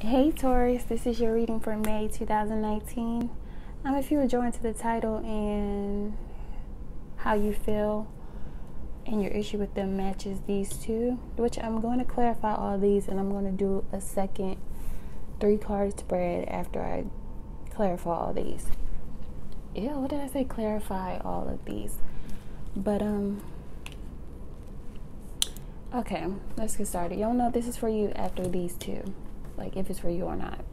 Hey Taurus, this is your reading for May 2019. Um, if you were drawn to the title and how you feel and your issue with them matches these two, which I'm going to clarify all these and I'm going to do a second three card spread after I clarify all these. Yeah, what did I say? Clarify all of these. But, um, okay, let's get started. Y'all know this is for you after these two, like if it's for you or not.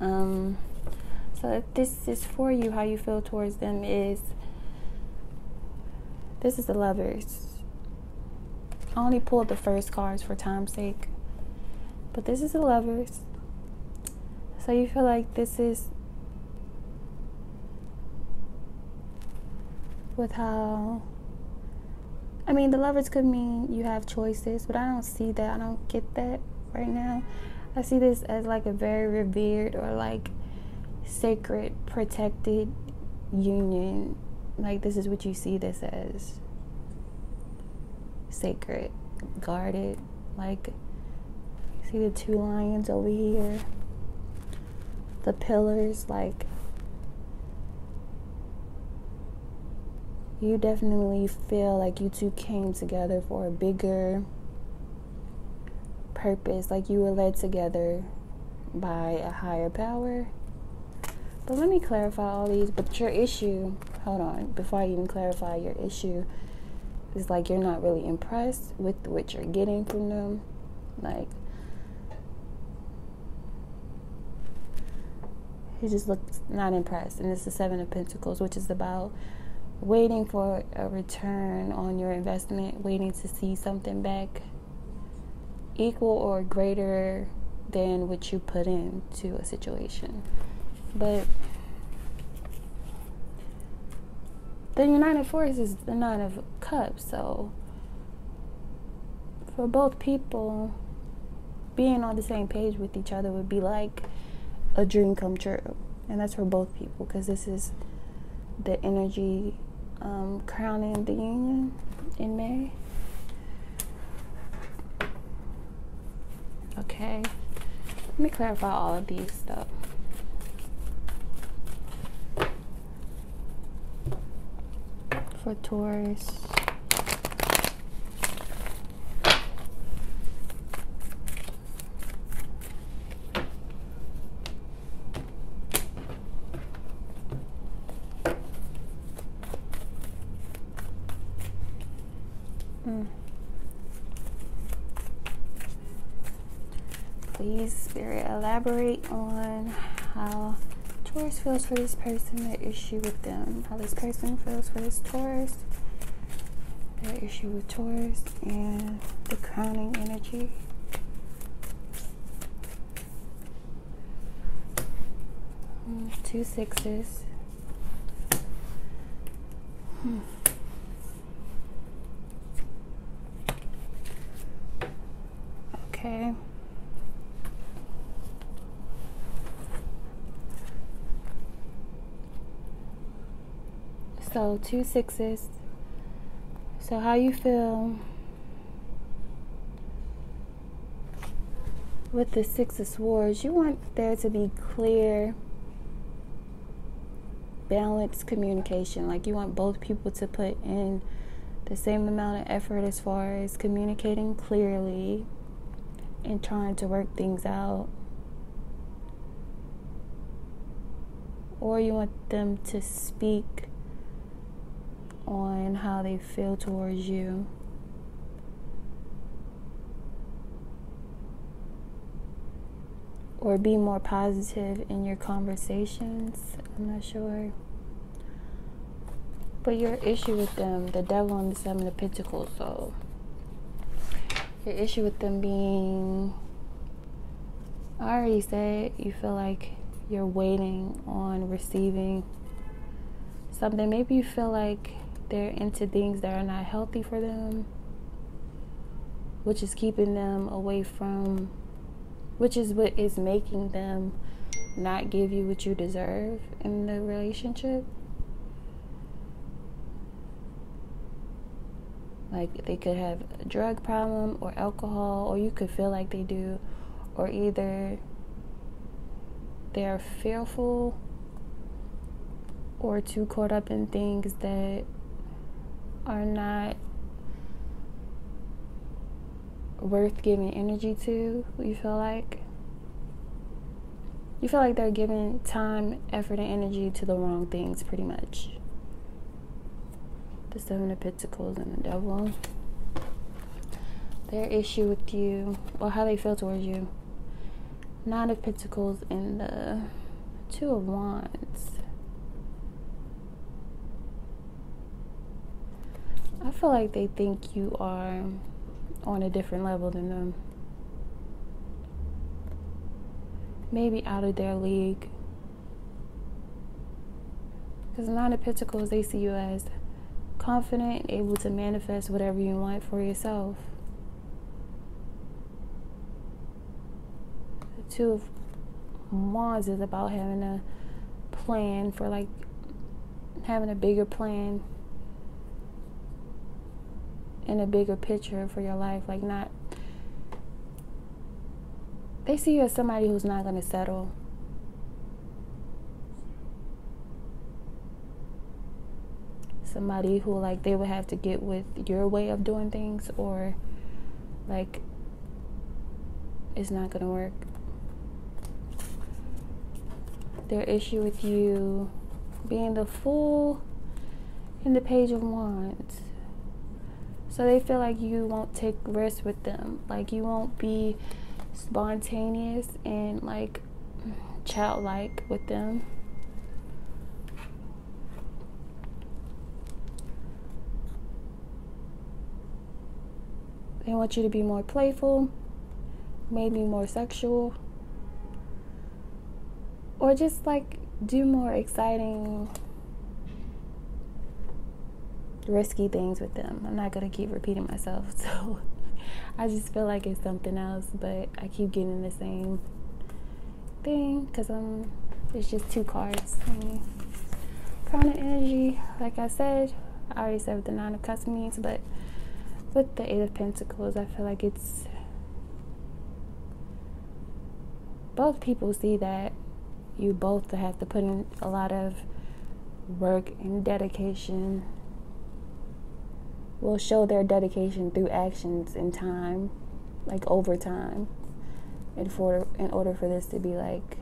Um, so if this is for you, how you feel towards them is this is the lovers. I only pulled the first cards for time's sake. But this is the lovers. So you feel like this is with how I mean the lovers could mean you have choices, but I don't see that. I don't get that right now. I see this as like a very revered or like sacred, protected union. Like this is what you see this as. Sacred, guarded, like see the two lions over here. The pillars like you definitely feel like you two came together for a bigger purpose, like you were led together by a higher power. But let me clarify all these. But your issue, hold on, before I even clarify your issue, is like you're not really impressed with what you're getting from them. Like, he just looks not impressed. And it's the Seven of Pentacles, which is about waiting for a return on your investment, waiting to see something back equal or greater than what you put into a situation. But the United Force is the Nine of Cups, so for both people, being on the same page with each other would be like a dream come true. And that's for both people because this is the energy um, crowning the union in May. Okay, let me clarify all of these stuff. For Taurus. Please, Spirit, elaborate on how Taurus feels for this person, the issue with them, how this person feels for this Taurus, their issue with Taurus, and the crowning energy. Mm, two sixes. Hmm. Okay. Two sixes. So how you feel with the six of swords, you want there to be clear balanced communication. Like you want both people to put in the same amount of effort as far as communicating clearly and trying to work things out. Or you want them to speak on how they feel towards you. Or be more positive in your conversations. I'm not sure. But your issue with them, the devil and the seven of pentacles, so your issue with them being I already said you feel like you're waiting on receiving something. Maybe you feel like they're into things that are not healthy for them, which is keeping them away from, which is what is making them not give you what you deserve in the relationship. Like they could have a drug problem or alcohol, or you could feel like they do, or either they're fearful or too caught up in things that are not worth giving energy to, you feel like? You feel like they're giving time, effort, and energy to the wrong things, pretty much. The Seven of Pentacles and the Devil. Their issue with you, or how they feel towards you. Nine of Pentacles and the Two of Wands. I feel like they think you are on a different level than them. Maybe out of their league. Because Nine of Pentacles, they see you as confident, able to manifest whatever you want for yourself. The Two of Wands is about having a plan for like having a bigger plan in a bigger picture for your life. Like, not. They see you as somebody who's not going to settle. Somebody who, like, they would have to get with your way of doing things, or, like, it's not going to work. Their issue with you being the fool in the Page of Wands so they feel like you won't take risks with them. Like you won't be spontaneous and like childlike with them. They want you to be more playful, maybe more sexual, or just like do more exciting risky things with them. I'm not gonna keep repeating myself, so I just feel like it's something else, but I keep getting the same thing because I'm. Um, it's just two cards. Crown of energy, like I said, I already said with the nine of cups means, but with the eight of pentacles, I feel like it's both people see that you both have to put in a lot of work and dedication will show their dedication through actions and time, like over time, in for in order for this to be like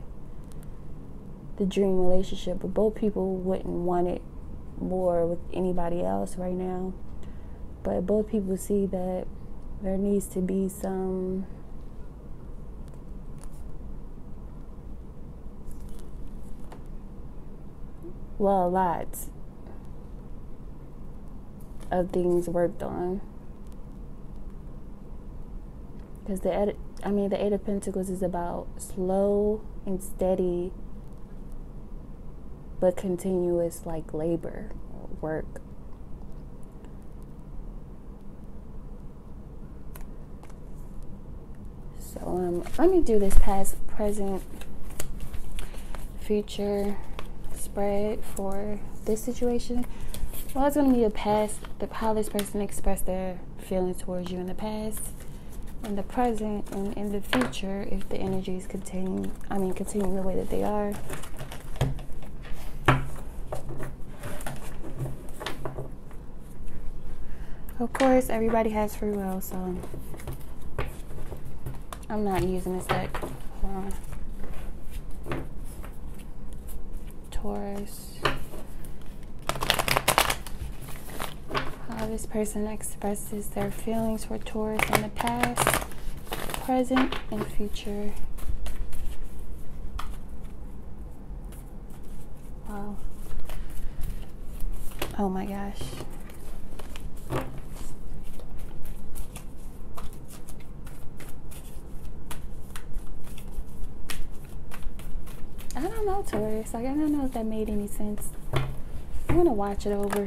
the dream relationship. But both people wouldn't want it more with anybody else right now. But both people see that there needs to be some well, a lot of things worked on. Because the ed- I mean the Eight of Pentacles is about slow and steady but continuous like labor work. So um, let me do this past, present, future spread for this situation. Well, it's going to be the past, the, how this person expressed their feelings towards you in the past, in the present, and in the future if the energies continue, I mean, continue the way that they are. Of course, everybody has free will, so I'm not using this deck. Taurus. This person expresses their feelings for Taurus in the past, present, and future. Wow. Oh my gosh. I don't know, Taurus. Like, I don't know if that made any sense. I'm gonna watch it over.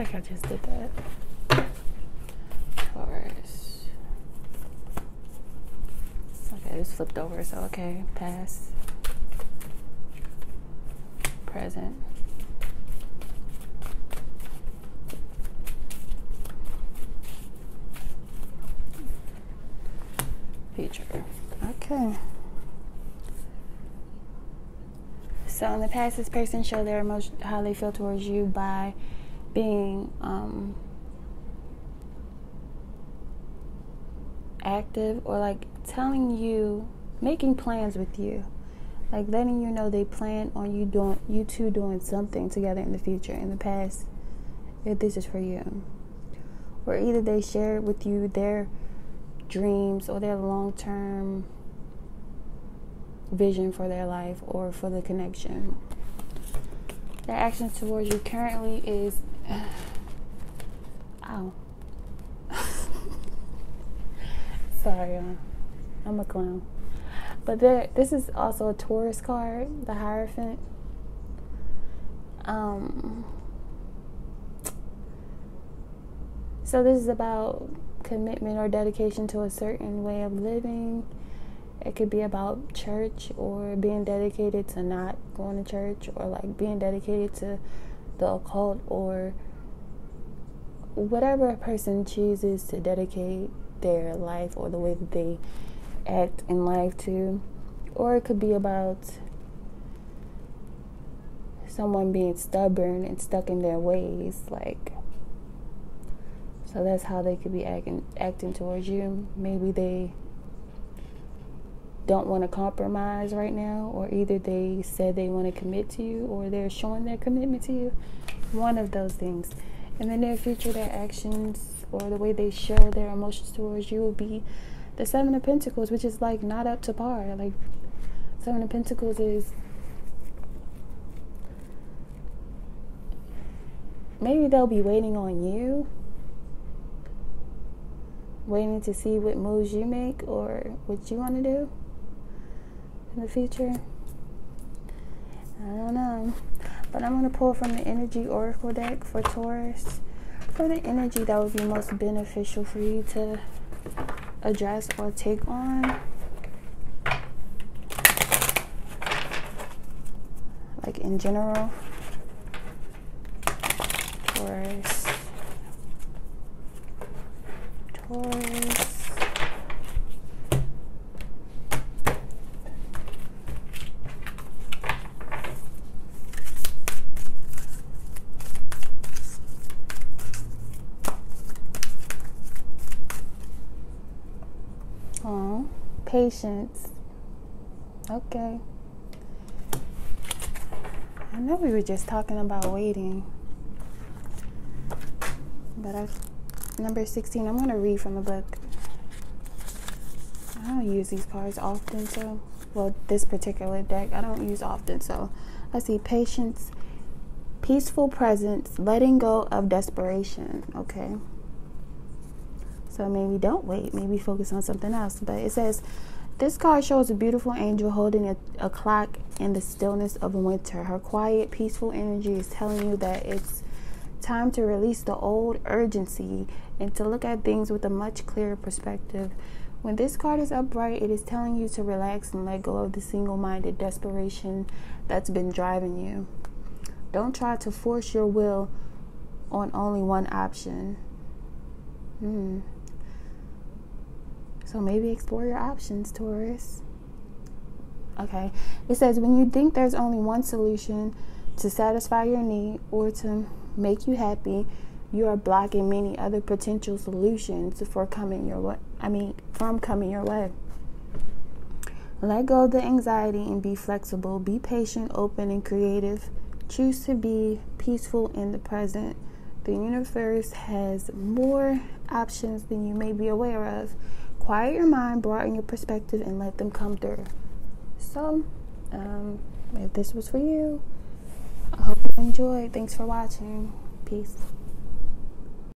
Like I just did that. Taurus. Okay, this flipped over, so okay, pass. Present. Future. Okay. So in the past, this person showed their emotion, how they feel towards you by being um, active or like telling you, making plans with you, like letting you know they plan on you doing, you two doing something together in the future. In the past, if this is for you, or either they share with you their dreams or their long term vision for their life or for the connection. Their actions towards you currently is. ow. Sorry, uh, I'm a clown. But there, this is also a Taurus card, the Hierophant. Um, so this is about commitment or dedication to a certain way of living it could be about church or being dedicated to not going to church or like being dedicated to the occult or whatever a person chooses to dedicate their life or the way that they act in life to. Or it could be about someone being stubborn and stuck in their ways like so that's how they could be acting acting towards you maybe they don't want to compromise right now, or either they said they want to commit to you, or they're showing their commitment to you. One of those things. In the near future, their actions or the way they show their emotions towards you will be the Seven of Pentacles, which is like not up to par. Like, Seven of Pentacles is maybe they'll be waiting on you waiting to see what moves you make or what you want to do in the future. I don't know. But I'm going to pull from the Energy Oracle deck for Taurus. For the energy that would be most beneficial for you to address or take on. Like in general. Taurus. Taurus. Patience. Okay. I know we were just talking about waiting. But I number 16, I'm going to read from the book. I don't use these cards often, so well, this particular deck I don't use often, so I see patience, peaceful presence, letting go of desperation. Okay. So maybe don't wait. Maybe focus on something else. But it says this card shows a beautiful angel holding a, a clock in the stillness of winter. Her quiet, peaceful energy is telling you that it's time to release the old urgency and to look at things with a much clearer perspective. When this card is upright, it is telling you to relax and let go of the single minded desperation that's been driving you. Don't try to force your will on only one option. Hmm. So maybe explore your options, Taurus. Okay. It says when you think there's only one solution to satisfy your need or to make you happy, you are blocking many other potential solutions for coming your way. I mean, from coming your way. Let go of the anxiety and be flexible. Be patient, open, and creative. Choose to be peaceful in the present. The universe has more options than you may be aware of quiet your mind, broaden your perspective, and let them come through. So, um, if this was for you, I hope you enjoyed. Thanks for watching. Peace.